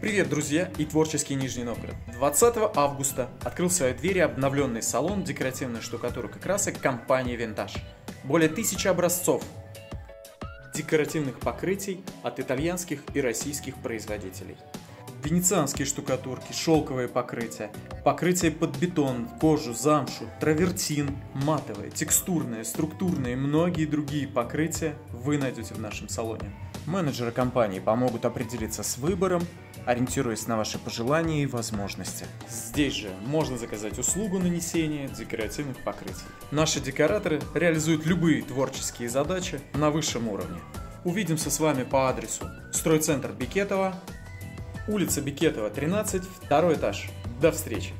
Привет, друзья и творческий Нижний Новгород. 20 августа открыл свои двери обновленный салон декоративной штукатурок и красок компании Винтаж. Более тысячи образцов декоративных покрытий от итальянских и российских производителей. Венецианские штукатурки, шелковые покрытия, покрытие под бетон, кожу, замшу, травертин, матовые, текстурные, структурные и многие другие покрытия вы найдете в нашем салоне. Менеджеры компании помогут определиться с выбором, ориентируясь на ваши пожелания и возможности. Здесь же можно заказать услугу нанесения декоративных покрытий. Наши декораторы реализуют любые творческие задачи на высшем уровне. Увидимся с вами по адресу Стройцентр Бикетова, улица Бикетова, 13, второй этаж. До встречи!